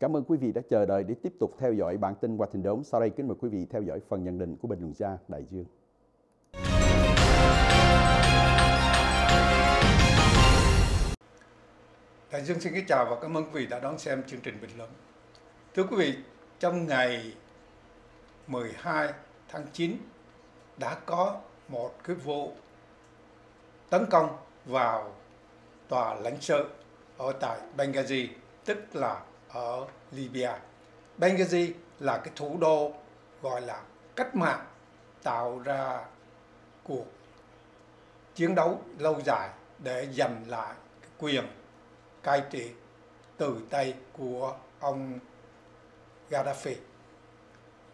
Cảm ơn quý vị đã chờ đợi để tiếp tục theo dõi bản tin qua Washington đốm. Sau đây kính mời quý vị theo dõi phần nhận định của bình luận gia Đại Dương. Đại Dương xin kính chào và cảm ơn quý vị đã đón xem chương trình bình luận. Thưa quý vị, trong ngày 12 tháng 9 đã có một cái vụ tấn công vào tòa lãnh sự ở tại Benghazi, tức là ở Libya. Benghazi là cái thủ đô gọi là cách mạng tạo ra cuộc chiến đấu lâu dài để giành lại cái quyền cai trị từ tay của ông Gaddafi.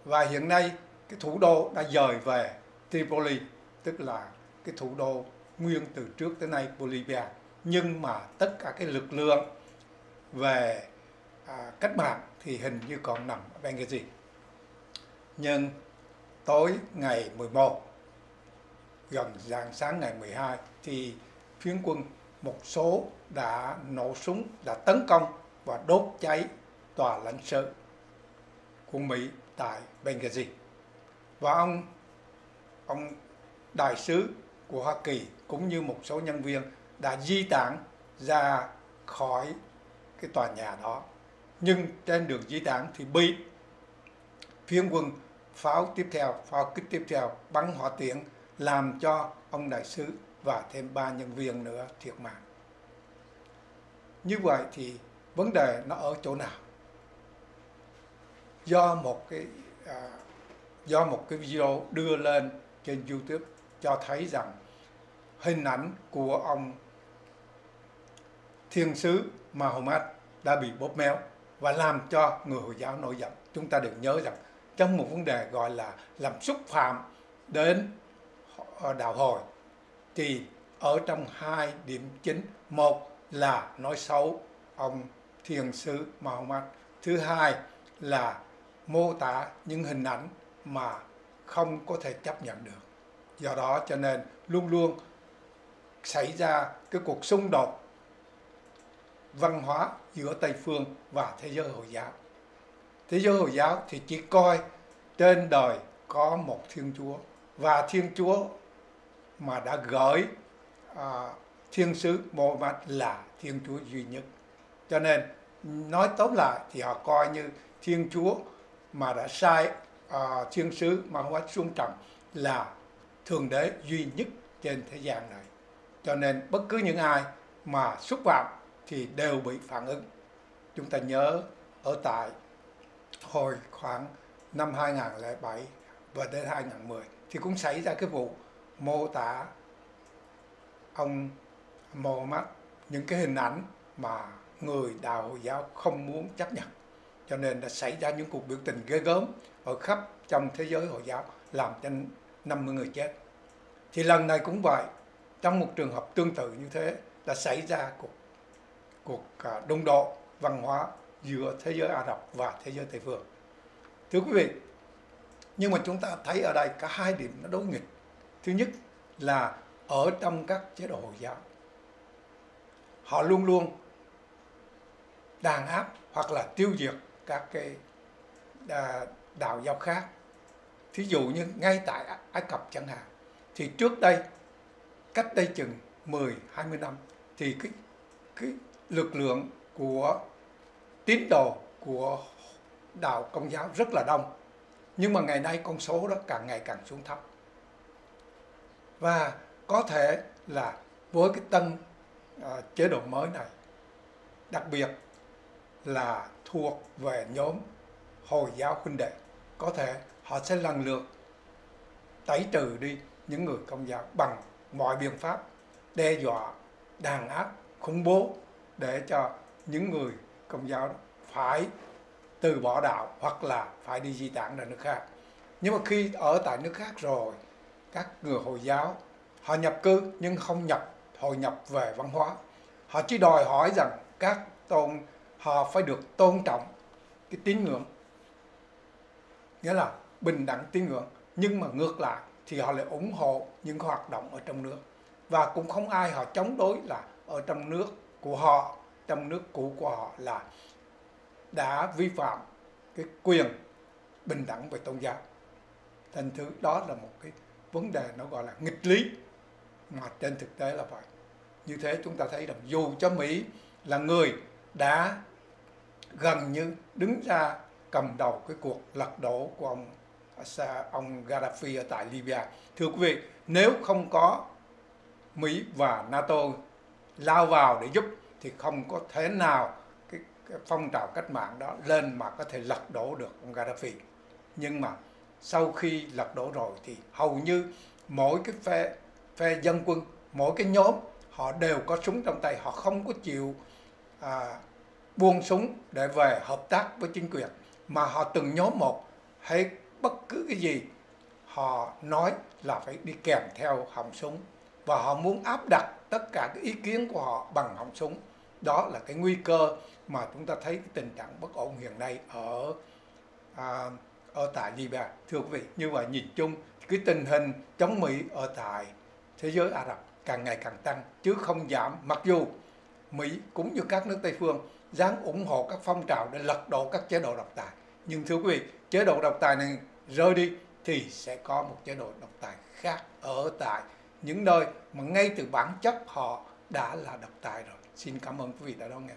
Và hiện nay cái thủ đô đã dời về Tripoli, tức là cái thủ đô nguyên từ trước tới nay của Libya. Nhưng mà tất cả cái lực lượng về à, cách mạng thì hình như còn nằm ở Benghazi. Nhưng tối ngày 11 gần dạng sáng ngày 12 thì phiến quân một số đã nổ súng, đã tấn công và đốt cháy tòa lãnh sự của Mỹ tại Benghazi. Và ông ông đại sứ của Hoa Kỳ cũng như một số nhân viên đã di tản ra khỏi cái tòa nhà đó. Nhưng trên đường di tản thì bị phiến quân pháo tiếp theo, pháo kích tiếp theo bắn hỏa tiễn làm cho ông đại sứ và thêm ba nhân viên nữa thiệt mạng. Như vậy thì vấn đề nó ở chỗ nào? Do một cái à, do một cái video đưa lên trên YouTube cho thấy rằng hình ảnh của ông thiên sứ Mahomet đã bị bóp méo và làm cho người Hồi giáo nổi giận. Chúng ta đừng nhớ rằng trong một vấn đề gọi là làm xúc phạm đến đạo hồi thì ở trong hai điểm chính, một là nói xấu ông thiền sư Mahomet, thứ hai là mô tả những hình ảnh mà không có thể chấp nhận được do đó cho nên luôn luôn xảy ra cái cuộc xung đột văn hóa giữa Tây phương và thế giới Hồi giáo. Thế giới Hồi giáo thì chỉ coi trên đời có một Thiên Chúa và Thiên Chúa mà đã gửi à, Thiên sứ Mohammed là Thiên Chúa duy nhất. Cho nên nói tóm lại thì họ coi như Thiên Chúa mà đã sai à, thiên sứ mà hóa xuống trần là thượng đế duy nhất trên thế gian này cho nên bất cứ những ai mà xúc phạm thì đều bị phản ứng chúng ta nhớ ở tại hồi khoảng năm 2007 và đến 2010 thì cũng xảy ra cái vụ mô tả ông Mohammed những cái hình ảnh mà người đạo Hồi giáo không muốn chấp nhận cho nên đã xảy ra những cuộc biểu tình ghê gớm ở khắp trong thế giới Hồi giáo làm cho 50 người chết. Thì lần này cũng vậy, trong một trường hợp tương tự như thế đã xảy ra cuộc cuộc à, cả đông độ văn hóa giữa thế giới Ả Rập và thế giới Tây phương. Thưa quý vị, nhưng mà chúng ta thấy ở đây cả hai điểm nó đối nghịch. Thứ nhất là ở trong các chế độ Hồi giáo, họ luôn luôn đàn áp hoặc là tiêu diệt các cái à, đạo giáo khác thí dụ như ngay tại Ai Cập chẳng hạn thì trước đây cách đây chừng 10 20 năm thì cái cái lực lượng của tín đồ của đạo công giáo rất là đông. Nhưng mà ngày nay con số đó càng ngày càng xuống thấp. Và có thể là với cái tân uh, chế độ mới này đặc biệt là thuộc về nhóm hồi giáo huynh đệ có thể họ sẽ lần lượt tẩy trừ đi những người công giáo bằng mọi biện pháp đe dọa đàn áp khủng bố để cho những người công giáo phải từ bỏ đạo hoặc là phải đi di tản ra nước khác. Nhưng mà khi ở tại nước khác rồi, các người hồi giáo, họ nhập cư nhưng không nhập hội nhập về văn hóa. Họ chỉ đòi hỏi rằng các tôn, họ phải được tôn trọng cái tín ngưỡng, nghĩa là bình đẳng tín ngưỡng. Nhưng mà ngược lại thì họ lại ủng hộ những hoạt động ở trong nước. Và cũng không ai họ chống đối là ở trong nước của họ trong nước cũ của họ là đã vi phạm cái quyền bình đẳng về tôn giáo thành thứ đó là một cái vấn đề nó gọi là nghịch lý mà trên thực tế là vậy như thế chúng ta thấy rằng dù cho Mỹ là người đã gần như đứng ra cầm đầu cái cuộc lật đổ của ông ông Gaddafi ở tại Libya. Thưa quý vị, nếu không có Mỹ và NATO lao vào để giúp thì không có thể nào cái, cái phong trào cách mạng đó lên mà có thể lật đổ được ông Gaddafi. Nhưng mà sau khi lật đổ rồi thì hầu như mỗi cái phe phe dân quân, mỗi cái nhóm họ đều có súng trong tay, họ không có chịu à, buông súng để về hợp tác với chính quyền mà họ từng nhóm một hay bất cứ cái gì họ nói là phải đi kèm theo họng súng và họ muốn áp đặt tất cả cái ý kiến của họ bằng họng súng. Đó là cái nguy cơ mà chúng ta thấy cái tình trạng bất ổn hiện nay ở à, ở tại Libya. Thưa quý vị như vậy nhìn chung cái tình hình chống Mỹ ở tại thế giới Ả Rập càng ngày càng tăng chứ không giảm. Mặc dù Mỹ cũng như các nước Tây phương dám ủng hộ các phong trào để lật đổ các chế độ độc tài. Nhưng thưa quý vị chế độ độc tài này rơi đi thì sẽ có một chế độ độc tài khác ở tại những nơi mà ngay từ bản chất họ đã là độc tài rồi. Xin cảm ơn quý vị đã đón nghe.